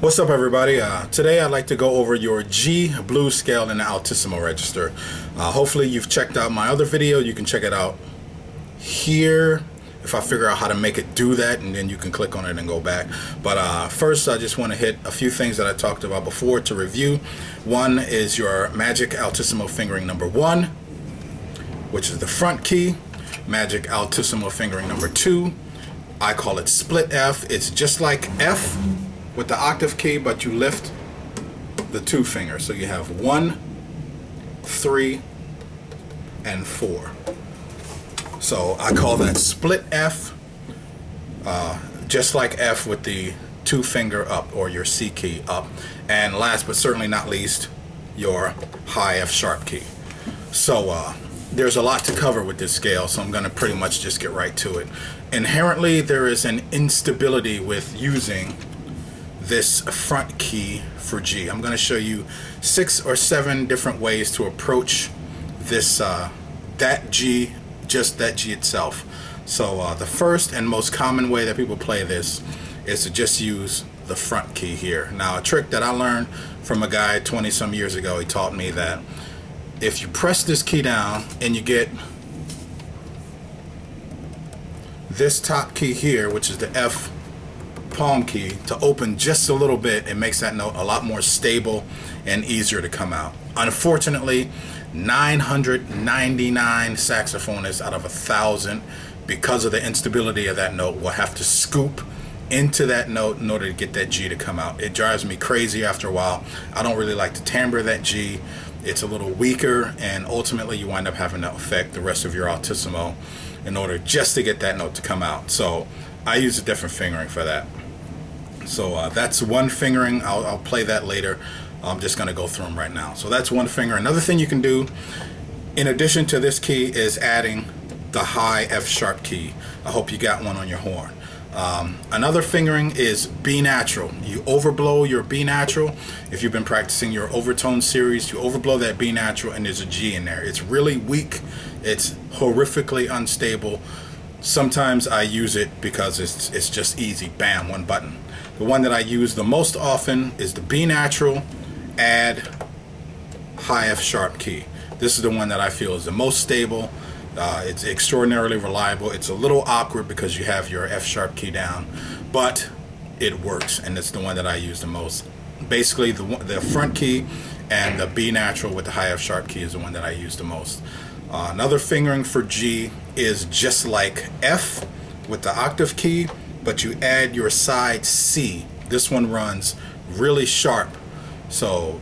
What's up everybody? Uh, today I'd like to go over your G blues scale in the altissimo register. Uh, hopefully you've checked out my other video. You can check it out here if I figure out how to make it do that and then you can click on it and go back. But uh, first I just want to hit a few things that I talked about before to review. One is your Magic Altissimo fingering number one, which is the front key. Magic Altissimo fingering number two. I call it split F. It's just like F with the octave key, but you lift the two fingers. So you have one, three, and four. So I call that split F, uh, just like F with the two finger up or your C key up. And last but certainly not least, your high F sharp key. So uh, there's a lot to cover with this scale, so I'm going to pretty much just get right to it. Inherently, there is an instability with using this front key for G. I'm going to show you six or seven different ways to approach this uh, that G, just that G itself. So uh, the first and most common way that people play this is to just use the front key here. Now a trick that I learned from a guy 20 some years ago, he taught me that if you press this key down and you get this top key here, which is the F palm key to open just a little bit, it makes that note a lot more stable and easier to come out. Unfortunately, 999 saxophonists out of a thousand, because of the instability of that note, will have to scoop into that note in order to get that G to come out. It drives me crazy after a while. I don't really like to timbre that G. It's a little weaker and ultimately you wind up having to affect the rest of your altissimo in order just to get that note to come out. So I use a different fingering for that. So uh, that's one fingering. I'll, I'll, play that later. I'm just going to go through them right now. So that's one finger. Another thing you can do in addition to this key is adding the high F sharp key. I hope you got one on your horn. Um, another fingering is B natural. You overblow your B natural. If you've been practicing your overtone series, you overblow that B natural and there's a G in there. It's really weak. It's horrifically unstable. Sometimes I use it because it's, it's just easy. Bam, one button. The one that I use the most often is the B natural, add high F sharp key. This is the one that I feel is the most stable. Uh, it's extraordinarily reliable. It's a little awkward because you have your F sharp key down, but it works, and it's the one that I use the most. Basically, the the front key and the B natural with the high F sharp key is the one that I use the most. Uh, another fingering for G is just like F with the octave key, but you add your side C. This one runs really sharp. So,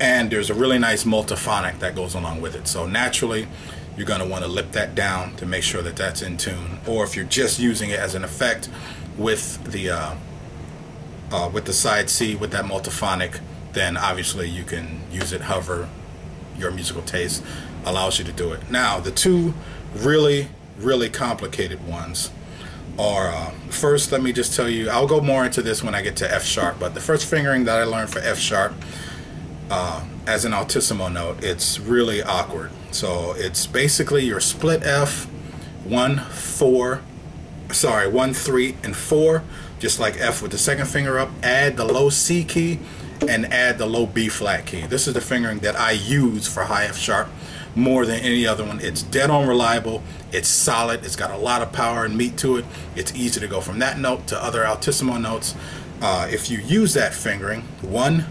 and there's a really nice multiphonic that goes along with it. So naturally, you're going to want to lip that down to make sure that that's in tune. Or if you're just using it as an effect with the uh, uh, with the side C with that multiphonic, then obviously you can use it however your musical taste allows you to do it. Now, the two really, really complicated ones are uh, first let me just tell you I'll go more into this when I get to F sharp but the first fingering that I learned for F sharp uh, as an altissimo note it's really awkward. So it's basically your split F one four sorry one three and four just like F with the second finger up add the low C key and add the low B flat key. This is the fingering that I use for high F sharp more than any other one. It's dead on reliable. It's solid. It's got a lot of power and meat to it. It's easy to go from that note to other altissimo notes. Uh, if you use that fingering, one,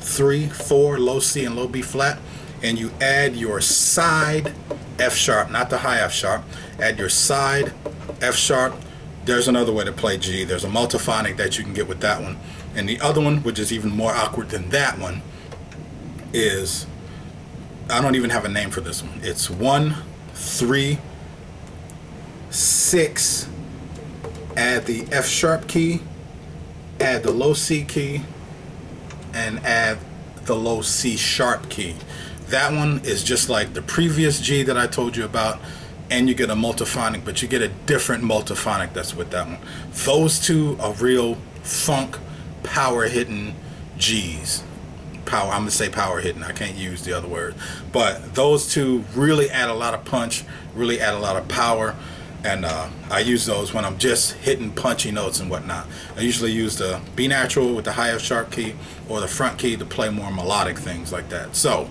three, four, low C and low B flat, and you add your side F sharp, not the high F sharp, add your side F sharp, there's another way to play G. There's a multiphonic that you can get with that one. And the other one, which is even more awkward than that one, is I don't even have a name for this one. It's one, three, six. Add the F sharp key, add the low C key, and add the low C sharp key. That one is just like the previous G that I told you about, and you get a multiphonic, but you get a different multiphonic that's with that one. Those two are real funk, power hitting G's power. I'm gonna say power hitting. I can't use the other word, but those two really add a lot of punch, really add a lot of power. and uh, I use those when I'm just hitting punchy notes and whatnot. I usually use the B natural with the high F sharp key or the front key to play more melodic things like that. So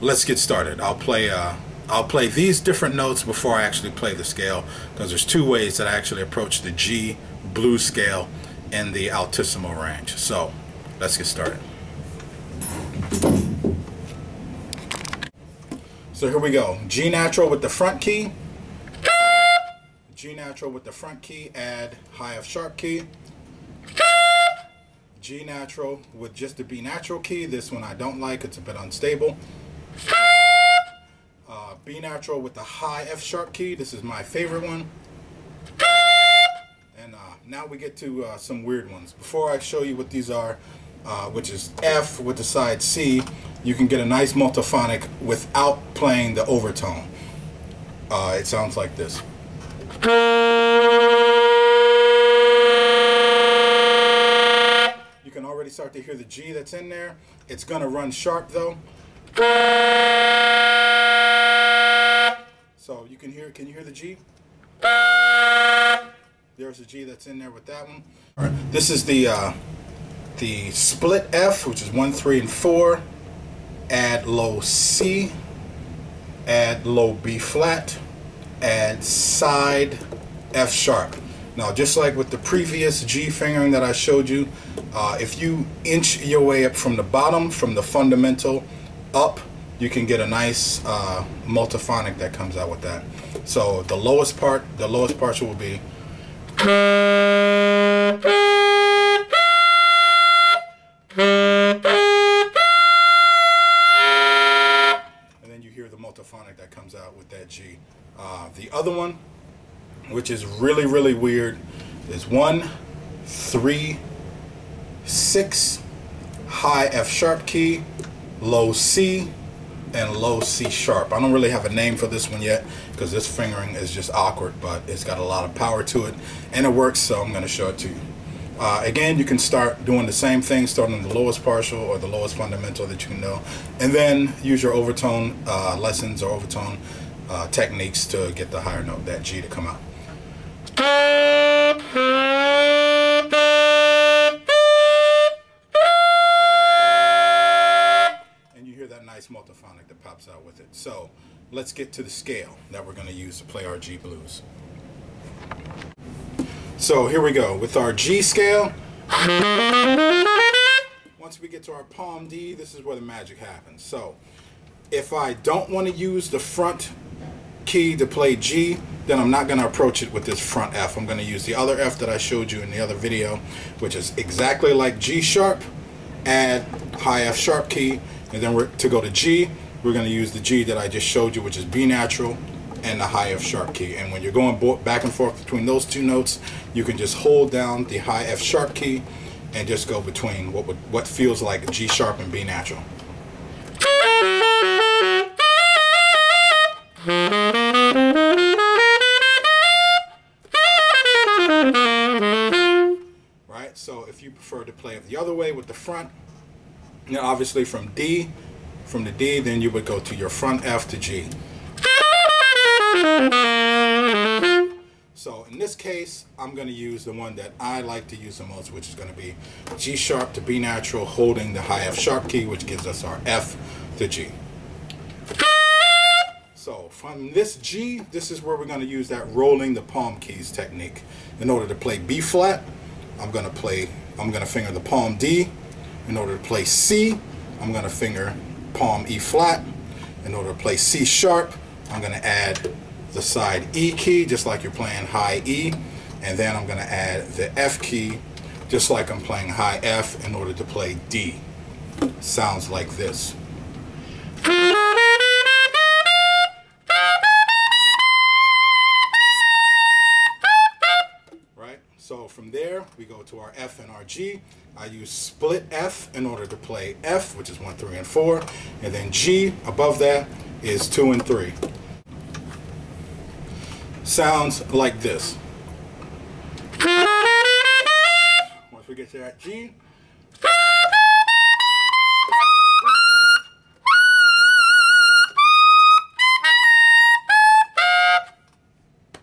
let's get started. I'll play uh, I'll play these different notes before I actually play the scale because there's two ways that I actually approach the G blues scale in the altissimo range. So let's get started. So here we go. G natural with the front key. G natural with the front key, add high F sharp key. G natural with just the B natural key. This one I don't like, it's a bit unstable. Uh, B natural with the high F sharp key. This is my favorite one. And uh, now we get to uh, some weird ones. Before I show you what these are, uh, which is F with the side C, you can get a nice multiphonic without playing the overtone. Uh, it sounds like this. You can already start to hear the G that's in there. It's going to run sharp though. So you can hear, can you hear the G? There's a G that's in there with that one. This is the uh, the split F, which is one, three, and four. Add low C. Add low B flat. Add side F sharp. Now, just like with the previous G fingering that I showed you, uh, if you inch your way up from the bottom, from the fundamental up, you can get a nice uh, multiphonic that comes out with that. So the lowest part, the lowest part will be. Multiphonic that comes out with that G. Uh, the other one, which is really, really weird, is one, three, six, high F sharp key, low C, and low C sharp. I don't really have a name for this one yet because this fingering is just awkward, but it's got a lot of power to it and it works, so I'm going to show it to you. Uh, again, you can start doing the same thing, starting the lowest partial or the lowest fundamental that you can know, and then use your overtone uh, lessons or overtone uh, techniques to get the higher note, that G, to come out. And you hear that nice multiphonic that pops out with it. So let's get to the scale that we're going to use to play our G blues. So here we go with our G scale. Once we get to our palm D, this is where the magic happens. So if I don't want to use the front key to play G, then I'm not going to approach it with this front F. I'm going to use the other F that I showed you in the other video, which is exactly like G sharp, add high F sharp key, and then we're, to go to G, we're going to use the G that I just showed you, which is B natural, and the high F sharp key. And when you're going back and forth between those two notes, you can just hold down the high F sharp key and just go between what would, what feels like G sharp and B natural. Right, so if you prefer to play it the other way with the front, you know, obviously from D, from the D, then you would go to your front F to G. So in this case, I'm going to use the one that I like to use the most, which is going to be G sharp to B natural, holding the high F sharp key, which gives us our F to G. So from this G, this is where we're going to use that rolling the palm keys technique. In order to play B flat, I'm going to play, I'm going to finger the palm D. In order to play C, I'm going to finger palm E flat. In order to play C sharp, I'm going to add the side E key, just like you're playing high E. And then I'm going to add the F key, just like I'm playing high F in order to play D. Sounds like this. Right? So from there, we go to our F and our G. I use split F in order to play F, which is 1, 3, and 4. And then G above that is 2 and 3 sounds like this. Once we get to that G,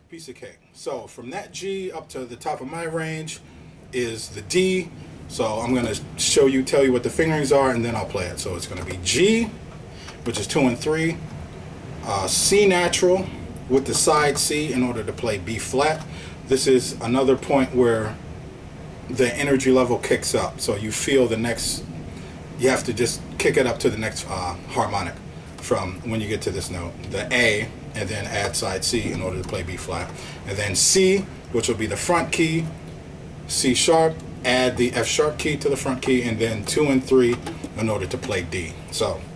piece of cake. So from that G up to the top of my range is the D. So I'm going to show you, tell you what the fingerings are, and then I'll play it. So it's going to be G, which is 2 and 3, uh, C natural with the side C in order to play B flat. This is another point where the energy level kicks up. So you feel the next, you have to just kick it up to the next uh, harmonic from when you get to this note. The A, and then add side C in order to play B flat. And then C, which will be the front key, C sharp, add the F sharp key to the front key, and then two and three in order to play D. So. So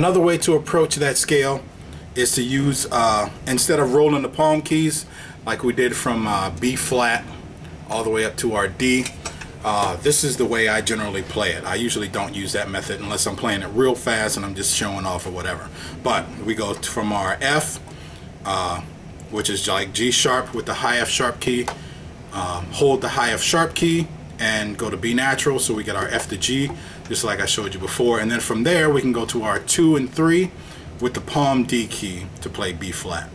another way to approach that scale is to use, uh, instead of rolling the palm keys like we did from uh, B flat all the way up to our D, uh, this is the way I generally play it. I usually don't use that method unless I'm playing it real fast and I'm just showing off or whatever. But we go from our F, uh, which is like G sharp with the high F sharp key, um, hold the high F sharp key, and go to B natural so we get our F to G just like I showed you before and then from there we can go to our 2 and 3 with the palm D key to play B flat.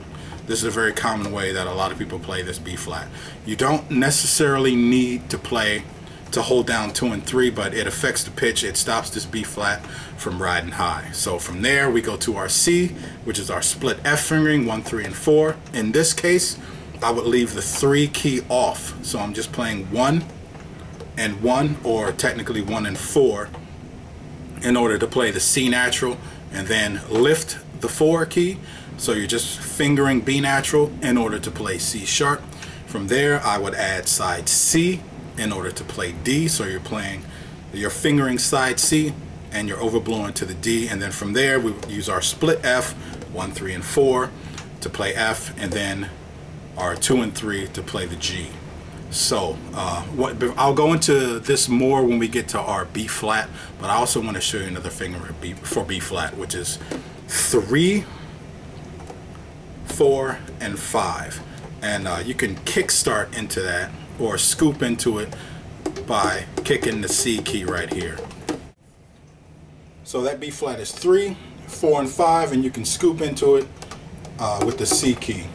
This is a very common way that a lot of people play this B flat. You don't necessarily need to play to hold down 2 and 3 but it affects the pitch. It stops this B flat from riding high. So from there we go to our C which is our split F fingering 1, 3, and 4. In this case I would leave the 3 key off. So I'm just playing 1 and 1 or technically 1 and 4 in order to play the C natural and then lift the 4 key. So you're just fingering B natural in order to play C sharp. From there I would add side C in order to play D. So you're playing you're fingering side C and you're overblowing to the D. And then from there we use our split F 1 3 and 4 to play F and then our 2 and 3 to play the G so uh, what, I'll go into this more when we get to our B flat, but I also want to show you another finger for B flat, which is three, four, and five. And uh, you can kickstart into that or scoop into it by kicking the C key right here. So that B flat is three, four, and five, and you can scoop into it uh, with the C key.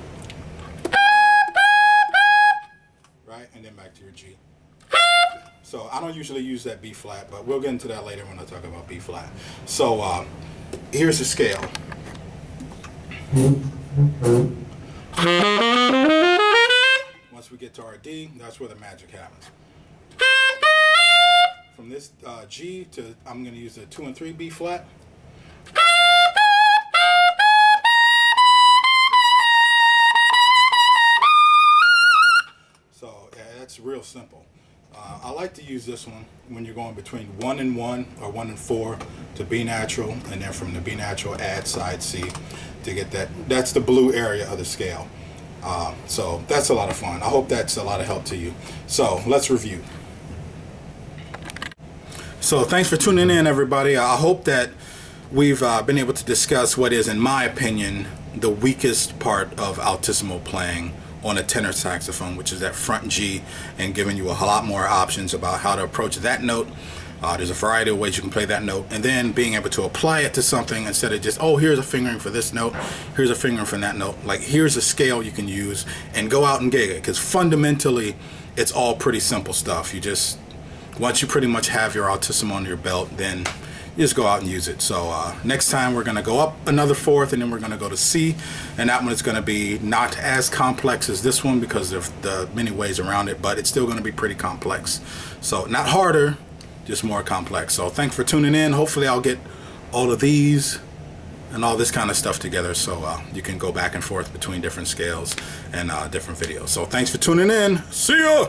G. So I don't usually use that B flat, but we'll get into that later when I talk about B flat. So uh, here's the scale. Once we get to our D, that's where the magic happens. From this uh, G to, I'm going to use the 2 and 3 B flat. Use this one when you're going between 1 and 1 or 1 and 4 to B natural and then from the B natural add side C to get that. That's the blue area of the scale. Uh, so that's a lot of fun. I hope that's a lot of help to you. So let's review. So thanks for tuning in everybody. I hope that we've uh, been able to discuss what is in my opinion the weakest part of altissimo playing on a tenor saxophone, which is that front G, and giving you a lot more options about how to approach that note. Uh, there's a variety of ways you can play that note, and then being able to apply it to something instead of just, oh, here's a fingering for this note, here's a fingering for that note. Like, here's a scale you can use and go out and gig it, because fundamentally, it's all pretty simple stuff. You just, once you pretty much have your altissimo on your belt, then you just go out and use it. So uh, next time we're going to go up another fourth and then we're going to go to C and that one is going to be not as complex as this one because of the many ways around it but it's still going to be pretty complex. So not harder just more complex. So thanks for tuning in. Hopefully I'll get all of these and all this kind of stuff together so uh, you can go back and forth between different scales and uh, different videos. So thanks for tuning in. See ya!